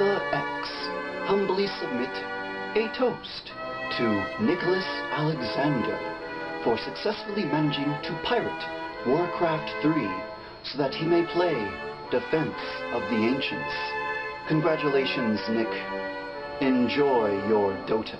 The X humbly submit a toast to Nicholas Alexander for successfully managing to pirate Warcraft 3 so that he may play Defense of the Ancients. Congratulations, Nick. Enjoy your Dota.